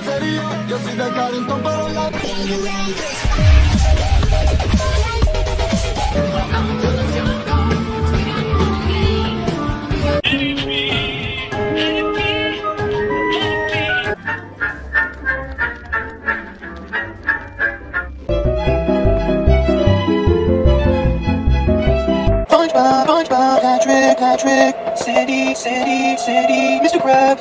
Yo soy de Carrington, pero la SpongeBob, Patrick, Patrick, City, City, City, Mr. Crab.